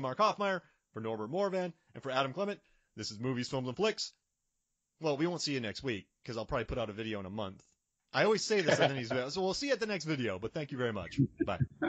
Mark Hoffmeyer, for Norbert Morvan, and for Adam Clement, this is Movies, Films, and Flix. Well, we won't see you next week, because I'll probably put out a video in a month. I always say this and then he's so we'll see you at the next video, but thank you very much. Bye.